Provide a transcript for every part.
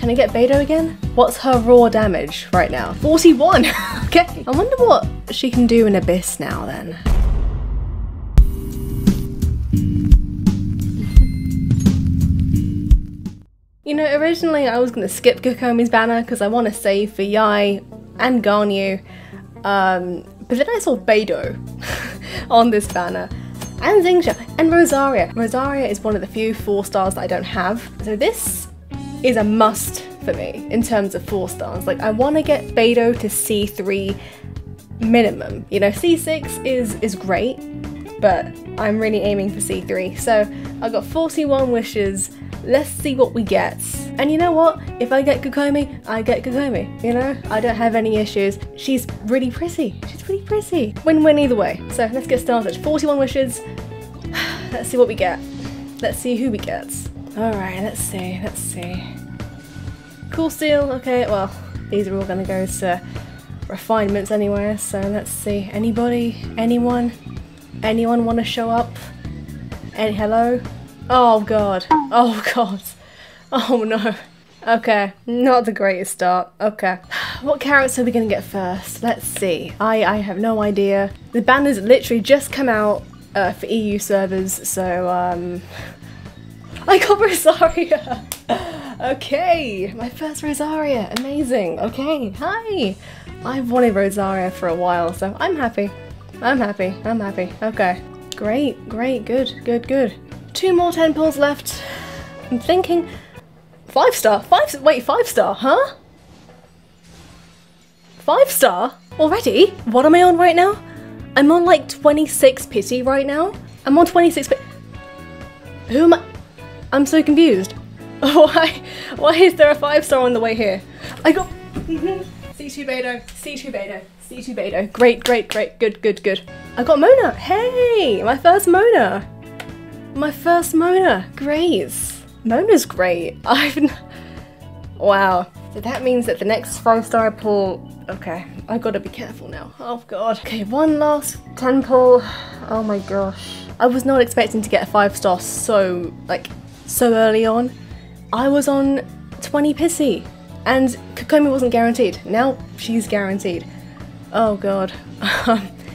Can I get Beidou again? What's her raw damage right now? 41! okay. I wonder what she can do in Abyss now then. You know, originally I was going to skip Kokomi's banner because I want to save for Yae and Ganyu. Um, but then I saw Beidou on this banner. And Xingqiu and Rosaria. Rosaria is one of the few 4 stars that I don't have. So this is a must for me in terms of 4 stars. Like I want to get Beidou to C3 minimum. You know, C6 is, is great, but I'm really aiming for C3. So I've got 41 wishes. Let's see what we get. And you know what? If I get Kokomi, I get Kokomi. You know, I don't have any issues. She's really pretty. She's really pretty. Win-win either way. So let's get started. 41 wishes. let's see what we get. Let's see who we get. All right, let's see. Let's see. Cool steel. Okay, well, these are all gonna go to refinements anyway. So let's see. Anybody? Anyone? Anyone want to show up? And hello? Oh god. Oh god. Oh no. Okay, not the greatest start. Okay. What carrots are we gonna get first? Let's see. I, I have no idea. The banner's literally just come out uh, for EU servers, so um... I got Rosaria! okay, my first Rosaria. Amazing. Okay, hi! I've wanted Rosaria for a while, so I'm happy. I'm happy. I'm happy. Okay. Great, great, good, good, good. Two more 10 pulls left. I'm thinking five star. Five. Wait, five star, huh? Five star already? What am I on right now? I'm on like 26 pity right now. I'm on 26 pity. Who am I? I'm so confused. Why? Why is there a five star on the way here? I got mm-hmm. C2 Beidou, C2 Beidou, C2 Beidou. Great, great, great, good, good, good. I got Mona. Hey, my first Mona. My first Mona. Great. Mona's great. I've. Wow. So that means that the next five star I pull. Okay, I gotta be careful now. Oh god. Okay, one last 10 pull. Oh my gosh. I was not expecting to get a five star so, like, so early on. I was on 20 pity and Kokomi wasn't guaranteed. Now she's guaranteed. Oh god.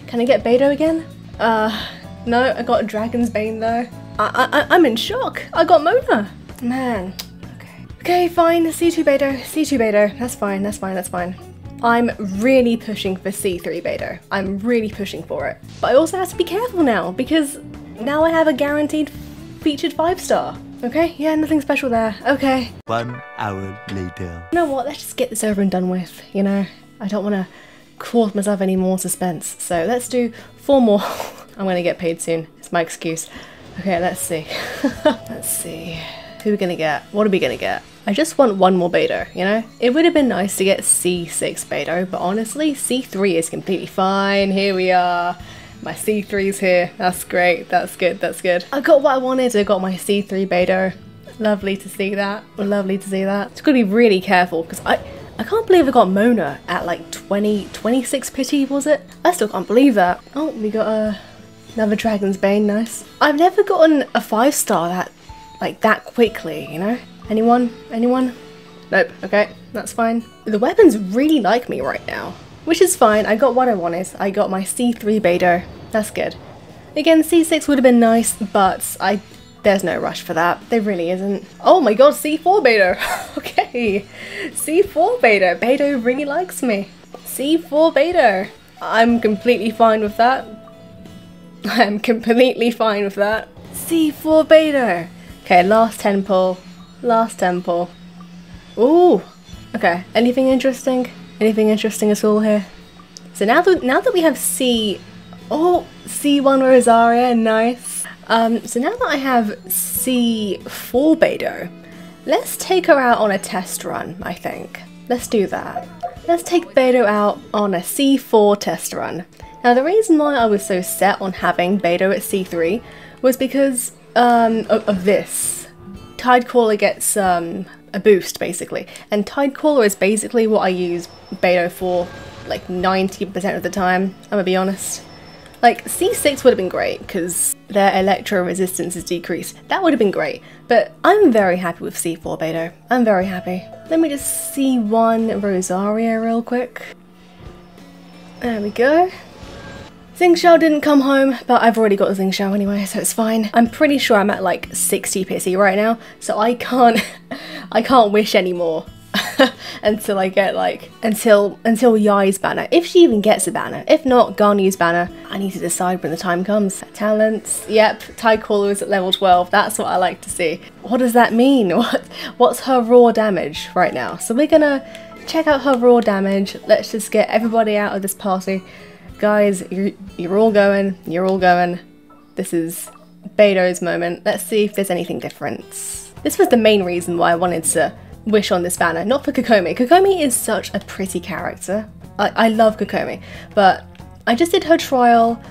Can I get Beidou again? Uh, no, I got Dragon's Bane though. I, I, I'm in shock. I got Mona. Man. Okay. Okay, fine. C2 Beidou. C2 Beidou. That's fine. That's fine. That's fine. I'm really pushing for C3 Beidou. I'm really pushing for it. But I also have to be careful now because now I have a guaranteed featured 5 star. Okay, yeah, nothing special there. Okay. One hour later. You know what? Let's just get this over and done with. You know, I don't want to cause myself any more suspense. So let's do four more. I'm gonna get paid soon. It's my excuse. Okay, let's see. let's see. Who are we gonna get? What are we gonna get? I just want one more Beidou, you know? It would have been nice to get C6 Beidou, but honestly, C3 is completely fine. Here we are. My C3's here. That's great. That's good. That's good. I got what I wanted. I got my C3 Beidou. Lovely to see that. Lovely to see that. Just gotta be really careful because I I can't believe I got Mona at like 20, 26 pity, was it? I still can't believe that. Oh, we got a, another Dragon's Bane, nice. I've never gotten a five star that, like that quickly, you know? Anyone? Anyone? Nope, okay, that's fine. The weapons really like me right now, which is fine. I got what I wanted. I got my C3 Beidou. That's good. Again, C6 would have been nice, but I there's no rush for that. There really isn't. Oh my god, C4 Beidou. okay. C4 Beidou. Beidou really likes me. C4 Beidou. I'm completely fine with that. I'm completely fine with that. C4 Beidou. Okay, last 10 pull. Last 10 pull. Ooh. Okay, anything interesting? Anything interesting at all here? So now that, now that we have C... Oh, C1 Rosaria, nice. Um, so now that I have C4 Beidou, let's take her out on a test run, I think. Let's do that. Let's take Beidou out on a C4 test run. Now the reason why I was so set on having Beidou at C3 was because um, of, of this. Tidecaller gets um, a boost basically, and Tidecaller is basically what I use Beidou for like 90% of the time, I'm gonna be honest. Like, C6 would have been great because their electro resistance is decreased. That would have been great, but I'm very happy with C4 Beidou. I'm very happy. Let me just see one Rosaria real quick. There we go. Xingqiu didn't come home, but I've already got the Xingqiu anyway, so it's fine. I'm pretty sure I'm at like 60 pity right now, so I can't, I can't wish anymore. until I get like until until Yae's banner. If she even gets a banner. If not, Ganyu's banner. I need to decide when the time comes. Talents. Yep, Tidecaller is at level 12. That's what I like to see. What does that mean? What what's her raw damage right now? So we're gonna check out her raw damage. Let's just get everybody out of this party. Guys, you're, you're all going, you're all going. This is Beidou's moment. Let's see if there's anything different. This was the main reason why I wanted to wish on this banner, not for Kokomi. Kokomi is such a pretty character. I, I love Kokomi, but I just did her trial.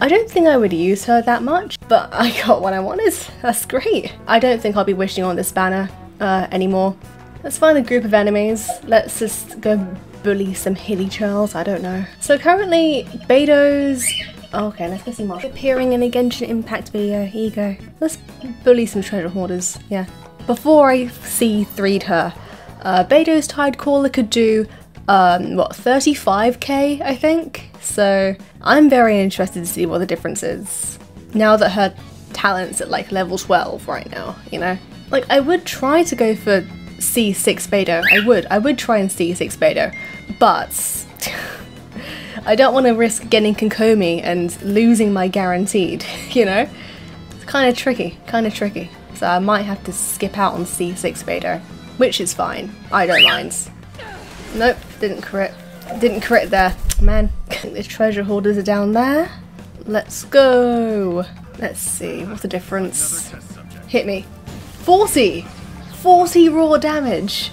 I don't think I would use her that much, but I got what I wanted. That's great. I don't think I'll be wishing on this banner uh, anymore. Let's find a group of enemies. Let's just go bully some hilichurls, I don't know. So currently, Beidou's... Oh, okay, let's go see more. Appearing in a Genshin Impact video, here you go. Let's bully some treasure hoarders, yeah. Before I C3'd her, uh, Tidecaller could do, um, what, 35k, I think? So I'm very interested to see what the difference is. Now that her talent's at like level 12 right now, you know? Like, I would try to go for C6 Beidou. I would. I would try and C6 Beidou. But... I don't want to risk getting Kokomi and losing my guaranteed, you know? It's kind of tricky, kind of tricky so I might have to skip out on C6 Beidou, which is fine. I don't mind. Nope, didn't crit. Didn't crit there. Man, the treasure hoarders are down there. Let's go. Let's see, what's the difference? Hit me. 40! 40 raw damage!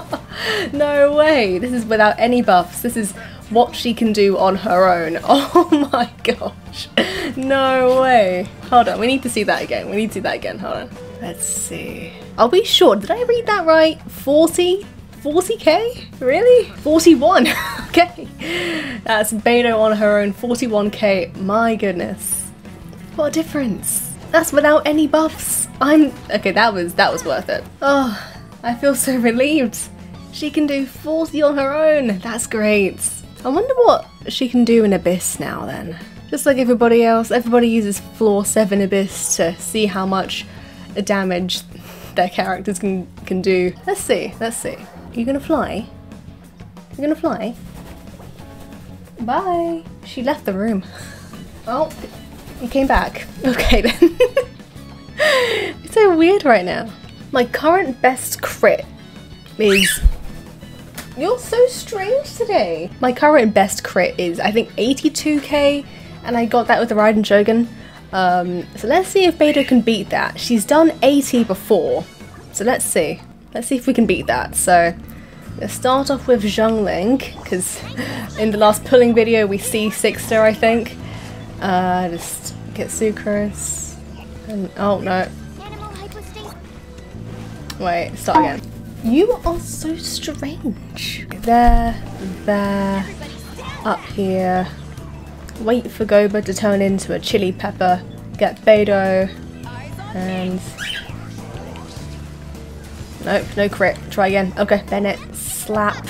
no way! This is without any buffs. This is what she can do on her own. Oh my gosh. No way. Hold on, we need to see that again. We need to see that again. Hold on. Let's see. Are we sure? Did I read that right? 40? 40k? Really? 41. okay. That's Beidou on her own. 41k. My goodness. What a difference. That's without any buffs. I'm okay, that was that was worth it. Oh, I feel so relieved. She can do 40 on her own. That's great. I wonder what she can do in Abyss now then. Just like everybody else, everybody uses floor 7 Abyss to see how much damage their characters can, can do. Let's see, let's see. Are you gonna fly? You're gonna fly? Bye! She left the room. Oh, you came back. Okay then. it's so weird right now. My current best crit is you're so strange today. My current best crit is, I think, 82k, and I got that with the Raiden Shogun. Um, so let's see if Beidou can beat that. She's done 80 before, so let's see. Let's see if we can beat that. So let's start off with Xiangling, because in the last pulling video we see Sixter, I think. Uh, just get Sucrose. And, oh no. Wait, start again. You are so strange. There, there, up here. Wait for Guoba to turn into a chili pepper. Get Beidou. And... Nope, no crit. Try again. Okay, Bennett. Slap.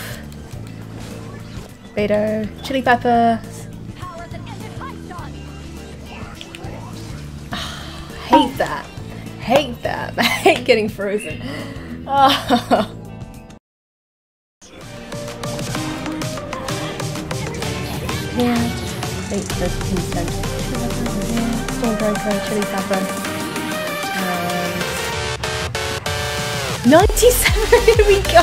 Beidou. Chili pepper. Hate that. Hate that. I hate getting frozen. Oh. yeah, think the consent. Stormbreaker, Chili Pepper. Um, 97! Here we go!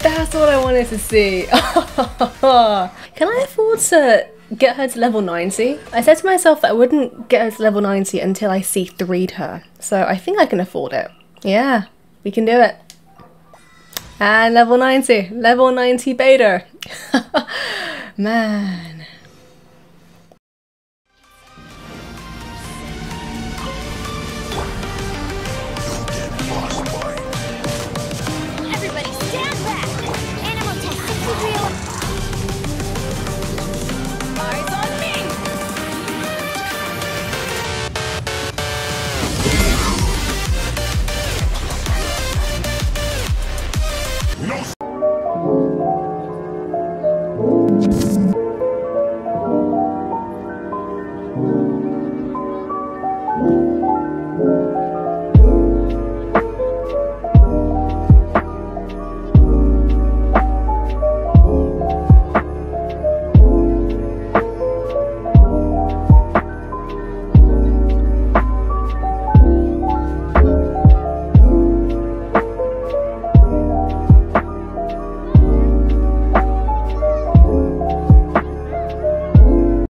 That's what I wanted to see. Can I afford to get her to level 90? I said to myself that I wouldn't get her to level 90 until I C3'd her, so I think I can afford it. Yeah, we can do it. And level 90, level 90 Beidou. Man.